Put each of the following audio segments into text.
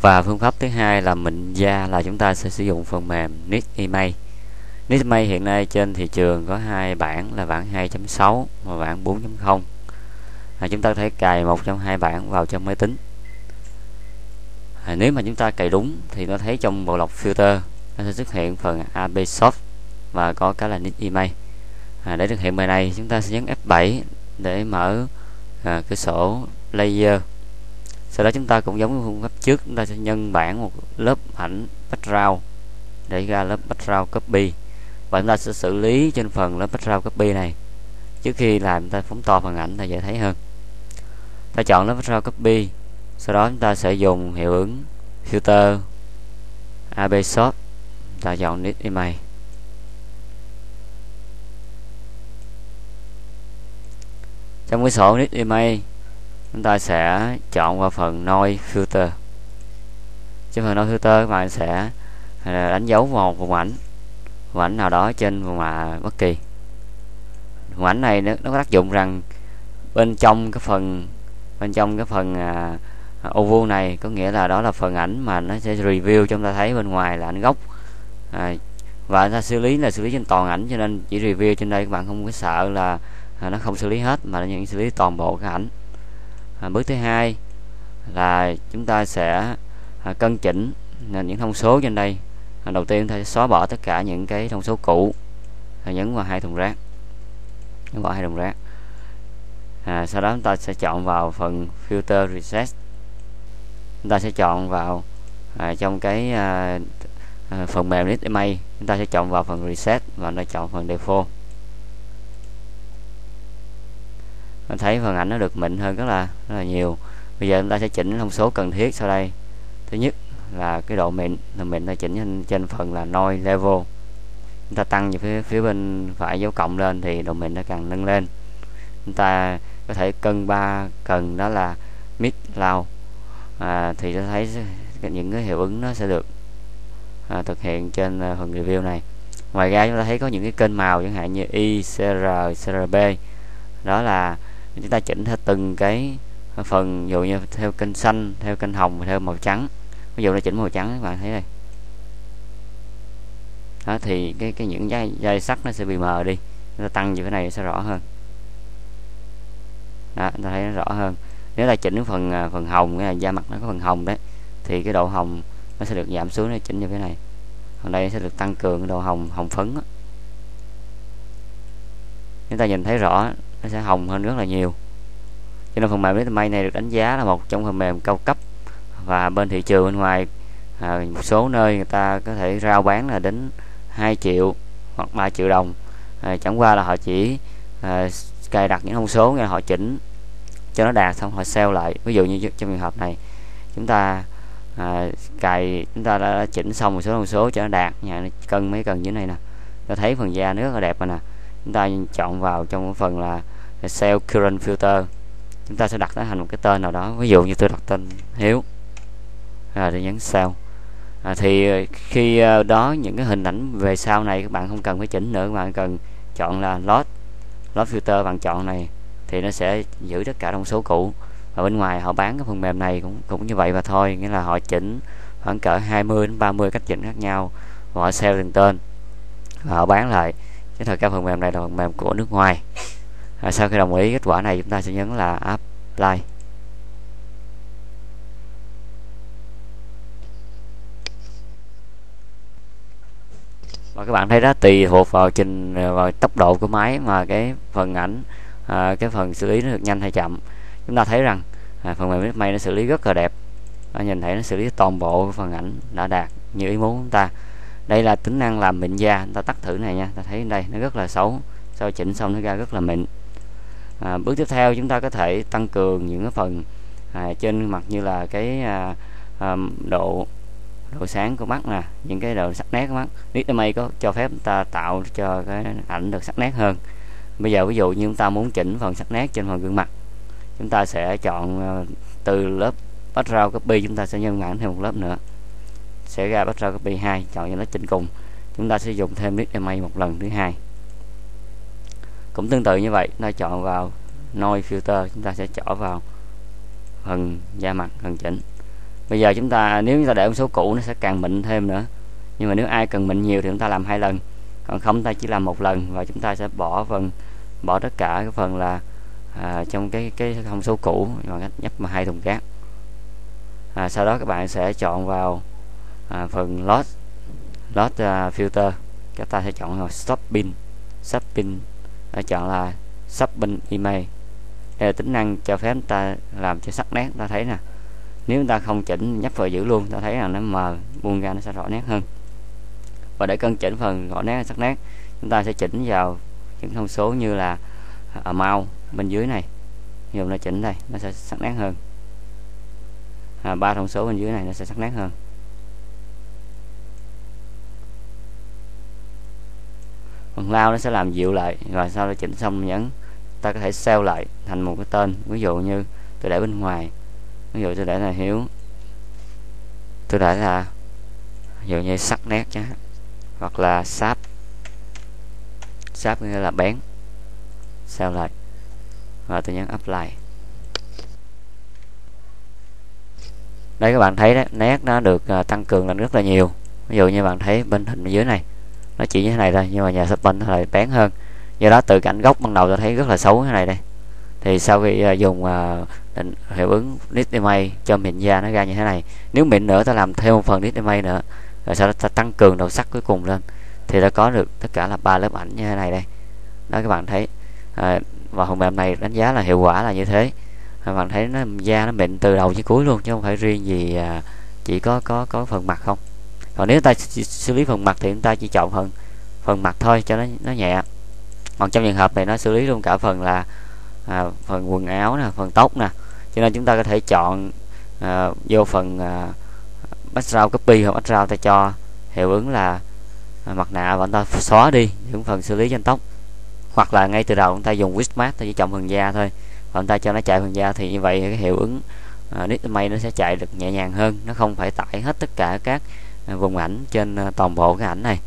và phương pháp thứ hai là mịn da là chúng ta sẽ sử dụng phần mềm Nit Email Nit Email hiện nay trên thị trường có hai bản là bản 2.6 và bản 4.0 à, chúng ta có thể cài một trong hai bản vào trong máy tính. À, nếu mà chúng ta cài đúng thì nó thấy trong bộ lọc filter nó sẽ xuất hiện phần AB Soft và có cái là Nit Email à, để thực hiện bài này chúng ta sẽ nhấn F7 để mở à, cửa sổ layer sau đó chúng ta cũng giống như phương pháp trước, chúng ta sẽ nhân bản một lớp ảnh background để ra lớp background copy. Và chúng ta sẽ xử lý trên phần lớp background copy này. Trước khi làm, chúng ta phóng to phần ảnh là dễ thấy hơn. Ta chọn lớp background copy. Sau đó chúng ta sẽ dùng hiệu ứng filter AB shop ta chọn Need Image trong cái sổ Need Image chúng ta sẽ chọn vào phần noise filter. Trên phần noise filter các bạn sẽ à, đánh dấu vào một vùng ảnh vùng ảnh nào đó trên vùng mà bất kỳ. Vùng ảnh này nó, nó có tác dụng rằng bên trong cái phần bên trong cái phần à, ovu này có nghĩa là đó là phần ảnh mà nó sẽ review cho chúng ta thấy bên ngoài là ảnh gốc. À, và ta xử lý là xử lý trên toàn ảnh cho nên chỉ review trên đây các bạn không có sợ là à, nó không xử lý hết mà nó những xử lý toàn bộ cái ảnh à, bước thứ hai là chúng ta sẽ à, cân chỉnh những thông số trên đây. À, đầu tiên chúng ta sẽ xóa bỏ tất cả những cái thông số cũ. À, nhấn vào hai thùng rác. Nhấn vào hai thùng rác. À, sau đó chúng ta sẽ chọn vào phần filter reset. Chúng ta sẽ chọn vào à, trong cái à, à phần mềm list image chúng ta sẽ chọn vào phần reset và nó chọn phần default. Mình thấy phần ảnh nó được mịn hơn rất là rất là nhiều. Bây giờ chúng ta sẽ chỉnh thông số cần thiết sau đây. Thứ nhất là cái độ mịn. Là mịn ta chỉnh trên, trên phần là noise level. Chúng ta tăng về phía phía bên phải dấu cộng lên thì độ mịn nó càng nâng lên. Chúng ta có thể cân ba cần đó là mid loud. À, thì ta thấy những cái hiệu ứng nó sẽ được à, thực hiện trên à, phần review này. Ngoài ra chúng ta thấy có những cái kênh màu chẳng hạn như i cr crb đó là chúng ta chỉnh theo từng cái phần ví dụ như theo kênh xanh theo kênh hồng theo màu trắng. Ví dụ là chỉnh màu trắng các bạn thấy đây. Đó thì cái cái những dây, dây sắt nó sẽ bị mờ đi. Chúng ta tăng như thế này sẽ rõ hơn. Đó chúng ta thấy nó rõ hơn. Nếu là chỉnh phần à, phần hồng cái là da mặt nó có phần hồng đấy thì cái độ hồng nó sẽ được giảm xuống để chỉnh như thế này. Còn đây sẽ được tăng cường cái độ hồng hồng phấn đó. chúng ta nhìn thấy rõ nó sẽ hồng hơn rất là nhiều. Cho nên phần mềm Little May này được đánh giá là một trong phần mềm cao cấp. Và bên thị trường bên ngoài à, một số nơi người ta có thể rao bán là đến 2 triệu hoặc 3 triệu đồng. À, chẳng qua là họ chỉ à, cài đặt những thông số nghe họ chỉnh cho nó đạt xong họ sale lại. Ví dụ như trong trường hợp này chúng ta à, cài chúng ta đã chỉnh xong một số thông số cho nó đạt nhà cân mấy cần như thế này nè. Ta thấy phần da nó rất là đẹp rồi nè. Chúng ta chọn vào trong phần là sell current filter. Chúng ta sẽ đặt nó thành một cái tên nào đó. Ví dụ như tôi đặt tên hiếu. Rồi để nhấn sell à, thì ờ, khi ờ, đó những cái hình ảnh về sau này các bạn không cần phải chỉnh nữa. Các bạn cần chọn là load load filter bạn chọn này thì nó sẽ giữ tất cả thông số cũ. Và bên ngoài họ bán cái phần mềm này cũng cũng như vậy và thôi. Nghĩa là họ chỉnh khoảng cỡ 20 đến 30 cách chỉnh khác nhau và họ sell từng tên và họ bán lại. Chứ thật ra phần mềm này là phần mềm của nước ngoài à, sau khi đồng ý kết quả này chúng ta sẽ nhấn là apply. Và các bạn thấy đó tùy thuộc vào trình vào tốc độ của máy mà cái phần ảnh à, cái phần xử lý nó được nhanh hay chậm. Chúng ta thấy rằng à, phần mềm máy nó xử lý rất là đẹp. À, nhìn thấy nó xử lý toàn bộ phần ảnh đã đạt như ý muốn chúng ta. Đây là tính năng làm mịn da. Ta tắt thử này nha. Ta thấy đây nó rất là xấu. Sau chỉnh xong nó ra rất là mịn à, bước tiếp theo chúng ta có thể tăng cường những cái phần à, trên mặt như là cái à, à, độ độ sáng của mắt nè những cái độ sắc nét của mắt. Nếu có cho phép ta tạo cho cái ảnh được sắc nét hơn. Bây giờ ví dụ như chúng ta muốn chỉnh phần sắc nét trên phần gương mặt chúng ta sẽ chọn à, từ lớp background copy chúng ta sẽ nhân bản thêm một lớp nữa. Sẽ ra background copy 2 chọn cho nó trên cùng. Chúng ta sẽ dùng thêm nick một lần thứ hai cũng tương tự như vậy nó chọn vào noise filter chúng ta sẽ chọn vào phần da mặt phần chỉnh. Bây giờ chúng ta nếu chúng ta để một số cũ nó sẽ càng mịn thêm nữa. Nhưng mà nếu ai cần mịn nhiều thì chúng ta làm hai lần. Còn không ta chỉ làm một lần và chúng ta sẽ bỏ phần bỏ tất cả cái phần là à, trong cái cái thông số cũ bằng cách nhấp vào hai thùng cát. À, sau đó các bạn sẽ chọn vào à, phần load load uh, à, filter. Chúng ta sẽ chọn vào stopping stopping ta chọn là stopping image đây là tính năng cho phép ta làm cho sắc nét ta thấy nè. Nếu ta không chỉnh nhấp vào giữ luôn ta thấy là nó mờ buông ra nó sẽ rõ nét hơn. Và để cân chỉnh phần rõ nét sắc nét chúng ta sẽ chỉnh vào những thông số như là à, ở mau bên dưới này. Dùng nó chỉnh đây nó sẽ sắc nét hơn. À, ba thông số bên dưới này nó sẽ sắc nét hơn. Phần lao nó sẽ làm dịu lại, rồi sau đó chỉnh xong nhấn ta có thể sao lại thành một cái tên. Ví dụ như tôi để bên ngoài, ví dụ tôi để là hiếu, tôi để là, ví dụ như sắc nét chứ hoặc là sáp. Sáp nghĩa là bén. Sao lại, và tôi nhấn apply. Đây các bạn thấy đấy, nét nó được à, tăng cường lên rất là nhiều. Ví dụ như bạn thấy bên hình dưới này nó chỉ như thế này thôi nhưng mà nhà sắp bên nó lại bén hơn. Do đó từ cảnh gốc ban đầu tôi thấy rất là xấu thế này đây. Thì sau khi à, dùng uh, định hiệu ứng Nitmate cho mịn da nó ra như thế này nếu mịn nữa ta làm thêm một phần Nitmate nữa rồi sau đó ta tăng cường độ sắc cuối cùng lên. Thì ta có được tất cả là ba lớp ảnh như thế này đây. Đó các bạn thấy à, và phần mềm này đánh giá là hiệu quả là như thế. Các bạn thấy nó da nó mịn từ đầu tới cuối luôn chứ không phải riêng gì à, chỉ có có có phần mặt không? Còn nếu ta xử lý phần mặt thì chúng ta chỉ chọn phần phần mặt thôi cho nó nó nhẹ. Còn trong trường hợp này nó xử lý luôn cả phần là à, phần quần áo nè phần tóc nè. Cho nên chúng ta có thể chọn à, vô phần à, background copy hoặc background ta cho hiệu ứng là à, mặt nạ và chúng ta xóa đi những phần xử lý trên tóc. Hoặc là ngay từ đầu chúng ta dùng Wismart ta chỉ chọn phần da thôi. Và chúng ta cho nó chạy phần da thì như vậy cái hiệu ứng à, uh, Nitmate nó sẽ chạy được nhẹ nhàng hơn. Nó không phải tải hết tất cả các vùng ảnh trên ờ, toàn bộ cái ảnh này.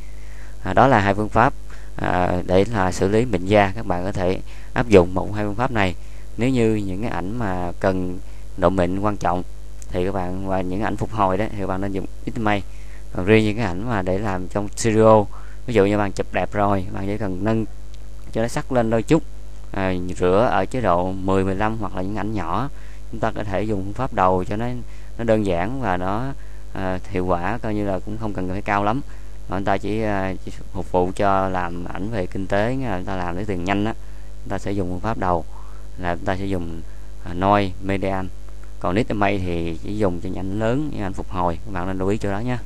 À, đó là hai phương pháp à, để là xử lý bệnh da các bạn có thể áp dụng một hai phương pháp này. Nếu như những cái ảnh mà cần độ mịn quan trọng thì các bạn và những ảnh phục hồi đấy thì các bạn nên dùng Nitmate còn riêng những cái ảnh mà để làm trong studio ví dụ như bạn chụp đẹp rồi bạn chỉ cần nâng cho nó sắc lên đôi chút à, rửa ở chế độ 10 15 hoặc là những ảnh nhỏ chúng ta có thể dùng phương pháp đầu cho nó nó đơn giản và nó à, hiệu quả coi như là cũng không cần phải cao lắm. Mà người ta chỉ, à, chỉ phục vụ cho làm ảnh về kinh tế người ta làm lấy tiền nhanh á người ta sẽ dùng phương pháp đầu là chúng ta sẽ dùng à, noi median. Còn nít thì chỉ dùng cho những ảnh lớn những ảnh phục hồi các bạn nên lưu ý cho đó nha.